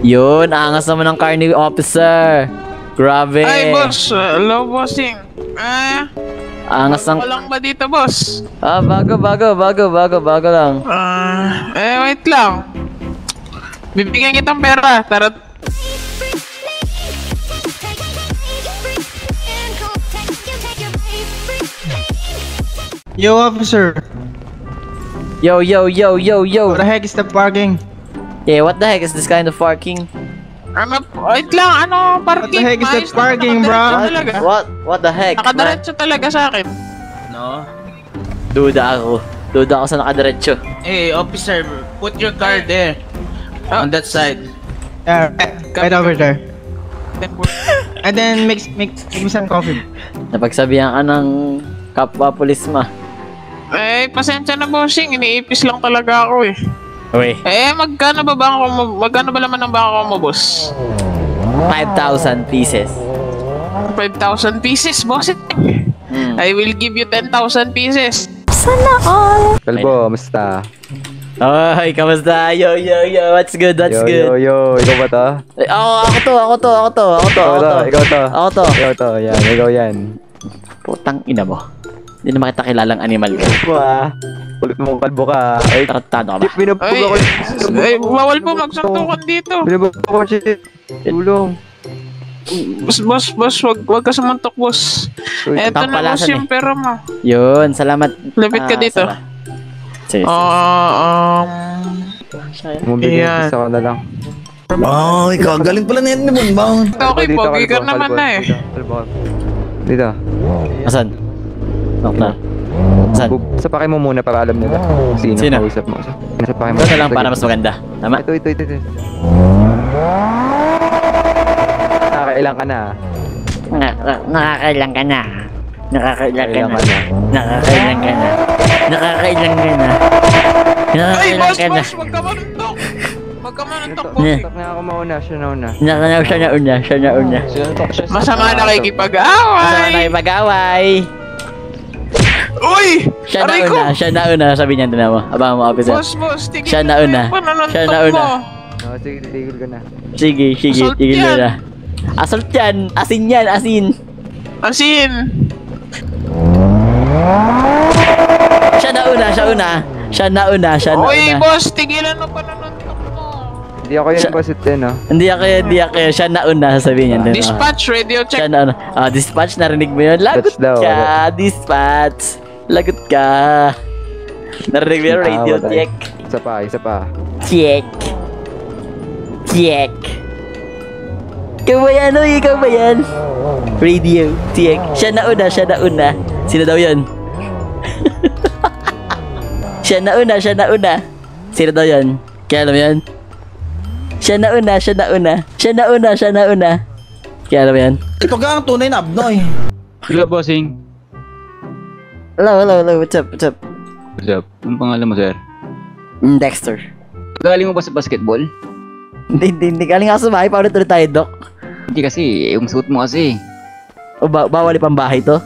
Yun, angas naman ng car ni officer. Grabe. Ay, boss. Uh, hello, bossing. Ah, Angas ng... walang ba dito, boss? Ah, bago, bago, bago, bago, bago lang. Ah, eh, wait lang. Bibigyan kitang pera. Tara, Yo, officer. Yo, yo, yo, yo, yo. What the heck is the parking? Yeah, what the heck is this kind of parking? ano, wait lang, ano, parking. What the heck is that na, parking, nakadiretso bro? Talaga. What? What the heck? man? Nakadiretso talaga sa akin. No? Duda ako. Duda ako sa nakadiretso. Hey, officer, put your car there. On that side. Yeah, right over there. And then mix, mix, give me some coffee. Napagsabihan ka ng kapwa pulis ma. Eh, pasensya na, bossing. Iniipis lang talaga ako eh. Uy. Eh, magkano ba ba ako magkano ba naman ang baka mo, boss? 5,000 pieces. 5,000 pieces, boss. Hmm. I will give you 10,000 pieces. Kalbo, musta? Oy, kamusta? Yo, yo, yo. What's good? What's yo, good? yo, yo, ikaw ba to? Eh, Ako, ako to, ako to, ako to, ako to, Ikaw ako to, ikaw to. Ako to. Ikaw to, yan, ikaw yan. Putang ina mo. Hindi naman kita kilalang animal ka. Wah, ulit mo kalbo ka. Ay, Tarantado ka ba? pinabog Ay, ako. ay, bawal po magsuntukan dito. Pinabog ako, shit. Tulong. Boss, boss, boss, wag, wag ka sumuntok, boss. Eto na, boss, yung pera mo. Yun, salamat. Lapit ka Ah, dito. Sige. Ah, um, Bumibigay Ayan. isa ko na lang. Wow, ikaw, galing pala na yan ni Bonbong. okay, pogi ka naman na eh. Dito. Asan? Knock na. Asan? Bub- Sapakin mo muna para alam nila. Sino, Sino? kausap mo. Sapakin mo. Ito na lang para mas maganda. Tama? Ito, ito, ito, ito. Nakakailang ka na. nakakailang ka na. Nakakailang ka na. ka na. Nakakailang ka na. Nakakailang ka na. Nakakailang ka na. boss, wag ka manuntok. Wag ka manuntok, Ito, boss. Yeah. Stop na ako mauna. Siya na una. Nakakailang siya na una. Siya na una. Masama na Masama nakikipag-away. Uy! Siya na Aray ko! una. Siya na una. Sabi niya din mo. Abangan mo, officer. Boss, boss, tigil Siya na una. yung Siya na una. mo. No, sige, tigil ko na. Sige, sige. Assault Tigil mo yan. na. Assault yan. Asin yan. Asin. Asin! Siya na una. Siya una. Siya na una. Siya na Uy, una. boss, tigilan mo pananuntok mo. Hindi ako Siya- boss ito, no? Hindi ako, hindi ako. Siya na una. Sabihin niya. Dispatch, radio Siya check. na una. Ah, dispatch. Narinig mo yun. Lagot Dispatch daw, ka. Dispatch. Lagot ka. Narinig mo. Radio Ah, check. Isa pa, isa pa. Check. Check. Ikaw ba yan? Uy, ikaw ba yan? Radio. Check. Siya na una, siya na una. Sino daw yun? siya na una, siya na una. Sino daw yun? Kaya alam yun? Siya na una, siya na una. Siya na una, siya na una. Kaya alam yun? Ito ga ang tunay na abnoy. Hello, bossing. Hello, hello, hello. What's up, what's up? What's up? Anong pangalan mo, sir? Mm, Dexter. Galing mo ba sa basketball? Hindi, hindi, hindi. Galing ako sa bahay. Paulit ulit tayo, Doc. Hindi kasi, eh, yung suit mo kasi. O ba bawal ipang bahay to?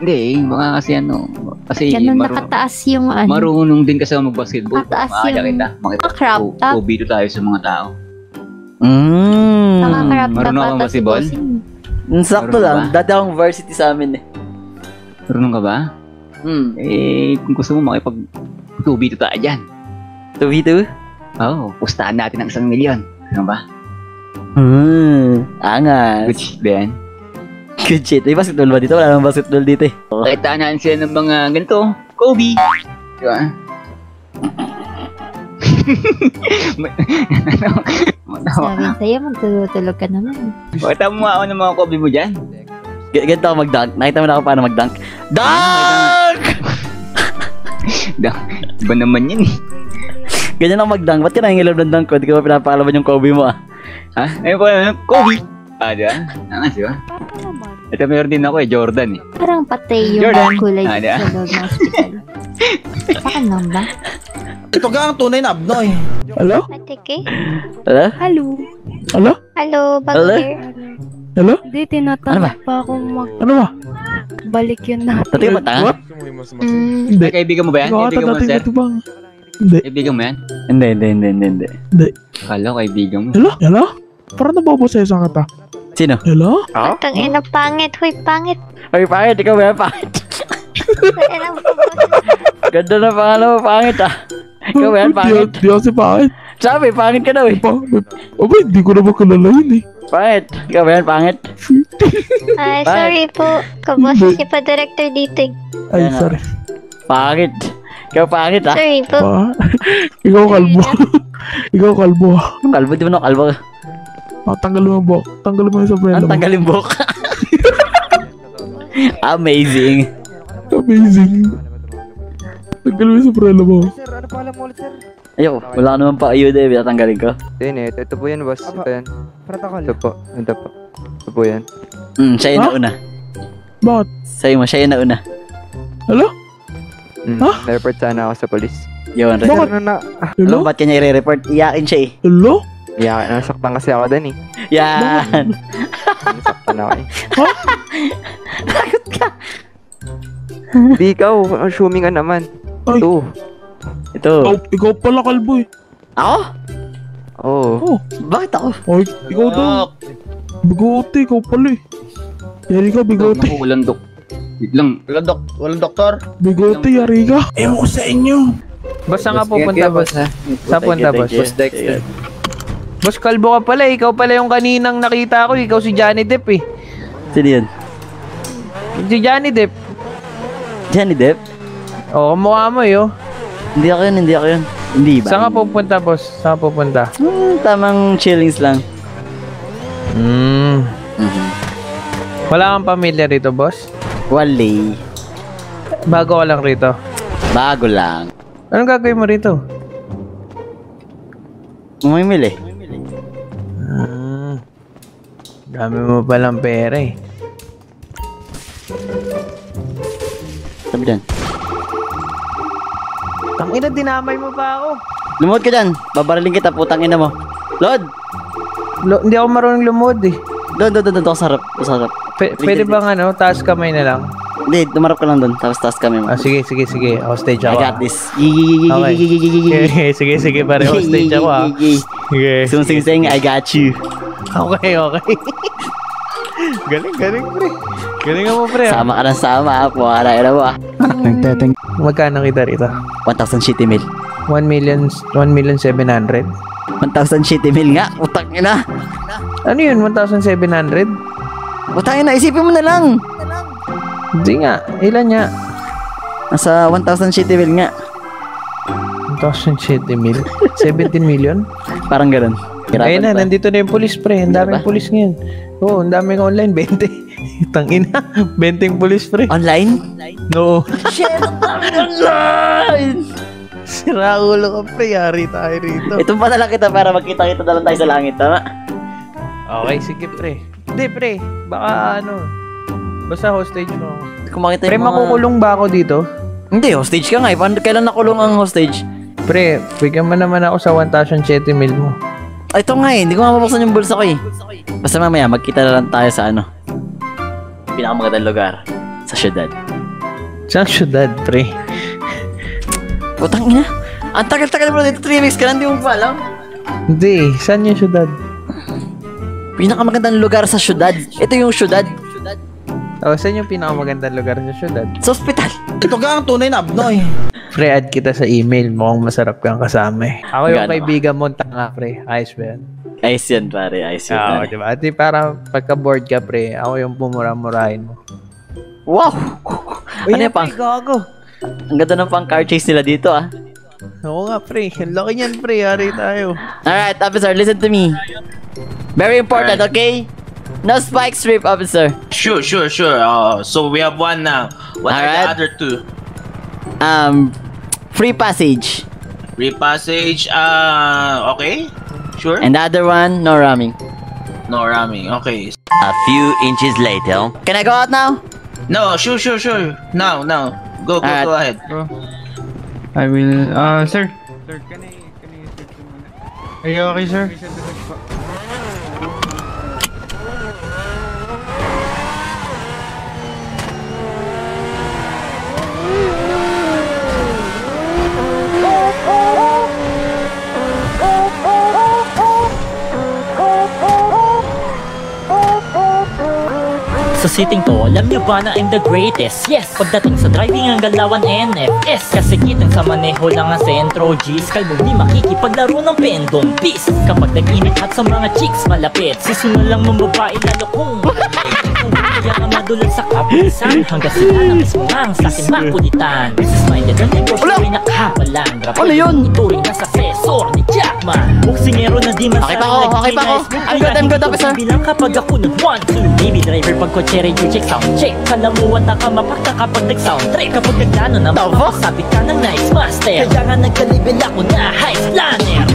Hindi, baka kasi ano. Kasi Ganun nakataas yung ano. marunong din kasi ako mag-basketball. Mataas Makakaya yung- kita. Makita. Ah, crop o- top. Obito tayo sa mga tao. Mm. Nakakarap na marunong ka pata si mag-basketball? bossing. Mm, Sakto lang. ba? Dati akong varsity sa amin eh. Marunong ka ba? Hmm. Eh, kung gusto mo makipag Obito tayo dyan. 2v2? Oo, oh, pustahan natin ng isang milyon. Ano ba? Hmm. Angas. Good shit yan? Good shit. May basketball ba dito? Wala namang basketball dito eh. Pakitaan natin sila ng mga ganito. Kobe! Di ba? Sabi sa'yo, magtutulog ka naman. Pakita mo nga ako ng mga Kobe mo dyan. G- ganito ako mag-dunk. Nakita mo na ako paano mag-dunk. Dunk! Iba naman yun eh. Ganyan ako mag-dunk. Ba't ka nangingilam ng dunk ko? Di ka ba pinapakalaban yung Kobe mo ah? Ha? Ayun ko lang, Kobe! Ah, di ba? Angas, di ba? Ito meron din ako eh, Jordan eh. Parang patay yung Jordan. kulay Ah, sa loob ng hospital. Saan lang ba? Ito ga ang tunay na abnoy. Hello? Hello? Hello? Hello? Hello, Hello? bagger? Hello? Hindi, Ano ba? tinatanggap pa akong Ano ba? magbalik yun natin. Dati ka ba tanga? Mm, Ay, kaibigan mo ba yan? Kaibigan mo, sir? Hindi. Kaibigan mo yan? Hindi, hindi, hindi, hindi, hindi. Hindi. Kala ko kaibigan mo. Hello? Hello? Parang nababosesan ka ta. Sino? Hello? Tang ina, pangit. Huy, pangit. Ay, pangit. Ikaw ba yan? Pangit. Ganda na pangalan mo, pangit ah. Ikaw ba yan? Pangit. Di, di ako si pangit. Sabi, pangit ka daw eh. Pa, aba, hindi ko na makilala yun eh. Pangit. Ikaw ba yan? Pangit. Ay, sorry po. Kaboses si pa director dito eh. Ay, Yan, sorry. Pangit. Ikaw pangit ah. Sorry po. Pa, ikaw kalbo. ikaw kalbo. Yung kalbo, di mo na kalbo. Ah, tanggal mo yung buhok. Tanggal mo yung sombrero Ang mo. tanggalin buhok. Amazing. Amazing. Tanggal mo yung sombrero mo. Ayoko, wala naman pa ayuda eh. Tatanggalin ko. Yun eh. Ito, po yan, boss. Ito yan. Ito po. Ito po. Ito po yan. Hmm, siya yung Ha? nauna. Bakit? Sa'yo mo, siya yung nauna. Hello? Mm. Ha? Na-report sana ako sa polis. Yun, Ren. Bakit? Ano na? Hello? Alam ba't kanya i-report? Iyakin siya eh. Hello? Yeah, nasaktan kasi ako dun eh. Yan. Nasaktan ako eh. Takot ka. Di ikaw. Assuming ka naman. Ay. Ito. Ito. Ikaw, ikaw pala kalbo eh. Ako? Oo. Bakit ako? Ay, ikaw daw. Bigote, ikaw pala eh. Yari ka, bigote. Naku, walang dok. Wait lang. Walang, dok walang doktor. Bigote, yari ka. Ewan ko sa inyo. Boss, saan ka pupunta, boss? Saan punta, boss? Boss Dexter. Boss, kalbo ka pala eh. Ikaw pala yung kaninang nakita ko. Ikaw si Johnny Depp eh. Sino yun? Si Johnny Depp. Johnny Depp? Oo, mukha mo eh, oh. Hindi ako yun, hindi ako yun. Hindi ba? Saan ka pupunta, boss? Saan ka pupunta? Hmm, tamang chillings lang. Hmm. Mhm. Wala kang pamilya rito, boss? Wali. Bago ka lang rito. Bago lang. Anong gagawin mo rito? Mamimili. Hmm. Dami mo palang pera eh. Sabi dyan. Tangina, dinamay mo pa ako. Lumuhod ka dyan. Babaraling kita, putang ina mo. Lord! Lo, hindi ako marunong lumod eh. Doon, doon, doon, doon, sa harap. doon Sa harap. P- pwede bang ano, taas kamay na lang? Hindi, tumarap ka lang doon. Tapos taas kami mo. Ah, sige, sige, sige. Ako stage I ako. got this. Okay. Okay. sige, sige, pare. Ako stage ako ah. Sige. Sung sing sing, I got you. Okay, okay. galing, galing, pre. Galing mo, pre. ah. Sama ka ng sama, ah. Puwara ka na mo, ah. Nagteteng. Magkano kita rito? 1,000 shitty mil. 1 million, 1 million 700? 1,000 shitty mil nga. Putang ina. Ano yun, 1,700? Putang ina, isipin mo na lang. Hindi nga, ilan nga? Nasa 1,000 shitty mil nga. 1,070 mil? 17 million? Parang ganun. Ayun na, pa. nandito na yung police, pre. Ang daming police ngayon. Oo, ang daming online, 20. Tangina, 20 yung police, pre. Online? No. Shit, online! Sira ulo ka, pre. Yari tayo rito. Ito pa na lang kita para magkita-kita na lang tayo sa langit, tama? Okay, sige, pre. Hindi, pre. Baka ano. Basta hostage mo. ako. Kung makita Pre, yung mga... makukulong ba ako dito? Hindi, hostage ka nga eh. Paano, kailan nakulong ang hostage? Pre, bigyan mo naman ako sa 1,070 mil mo. Ay, ito nga eh. Hindi ko mapapuksan yung bulsa ko eh. Basta mamaya, magkita na lang tayo sa ano. Pinakamagandang lugar. Sa syudad. Saan syudad, pre? Putang ina. Ang tagal-tagal mo dito. 3 weeks ka lang. Hindi mo pa alam. Hindi, saan yung syudad? Pinakamagandang lugar sa syudad. Ito yung syudad. Oh, saan yung pinakamagandang lugar sa syudad? Sa ospital. Ito ka ang tunay na abnoy. Pre, add kita sa email. Mukhang masarap kang kasama eh. Ako yung Gano? kaibigan mo, tanga, pre. Ayos ba yan? Ayos yan, pare. Ayos yan, Oo, pare. diba? At di para pagka-board ka, pre, ako yung pumura-murahin mo. Wow! ano yung pang... gago. Ang ganda ng pang car chase nila dito ah. Oo nga, pre. Ang laki niyan, pre. Yari tayo. Alright, officer, listen to me. Very important, okay? No spike strip, officer. Sure, sure, sure. Uh, so we have one now. What are Alright. the other two? Um, free passage. Free passage. Uh, okay. Sure. And the other one, no ramming. no ramming. Okay. A few inches later. Can I go out now? No, sure, sure, sure. Now, now. Go, go, Alright. go ahead. I will, uh, sir. Sir, can I, can I search you muna? Are you okay, sir? Sa sitting to, alam nyo ba na I'm the greatest? Yes! Pagdating sa driving ang galawan NFS Kasi kitang sa maneho lang ang sentro G's Kalbo di makikipaglaro ng pendong Peace Kapag nag-init at sa mga chicks malapit. Sisunod lang mong babae lalo kung kaya nga madulas sa kapulisan Hanggang sila na mismo nga ang sakin makulitan. Business minded ang negosyo ay nakapalan yun? Ituring na successor ni Jackman. Boksingero na di man Okay pa ako, okay pa ako. I'm good, I'm good, officer. Bilang kapag ako nag one, two Baby driver. Pag kotse radio check sound check. Kalamuan na ka mapakta kapag nag sound trek Kapag nagplano na mapapasabit ka ng nice master. Kaya nga nagkalibel ako na high planner.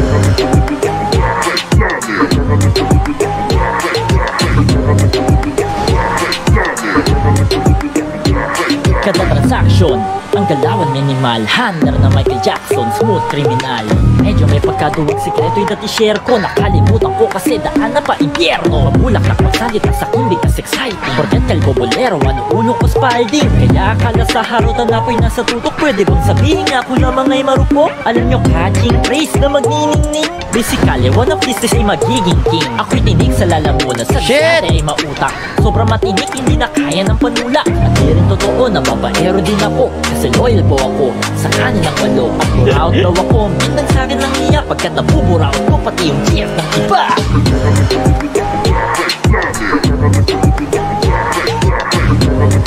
Kada transaction, galawan minimal Handler na Michael Jackson, smooth criminal. Medyo may pagkaduwag sikreto dati share ko. Nakalimutan ko kasi daan na pa impyerno. Mabulaklak magsalita sa kimbig as exciting. Porket kalbo bolero, ano ulo ko spalding. Kaya akala sa harutan ako'y nasa tutok. Pwede bang sabihin ako lamang ay marupok? Alam nyo, catching praise na magniningning. Basically, one of these ay magiging king. Ako'y tinig sa lalamunan Sa Shit! ay mautak. Sobrang matinik, hindi na kaya ng panula. At di rin totoo na babaero din ako. Kasi Loyal po ako sa kanilang balo At buraot daw ako Mindan sa akin ng iya Pagkat nabuburaot ko pati yung GF ng iba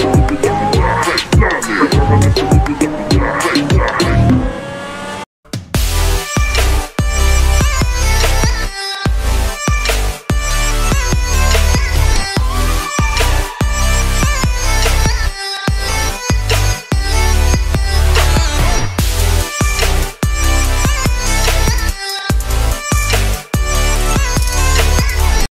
Thank.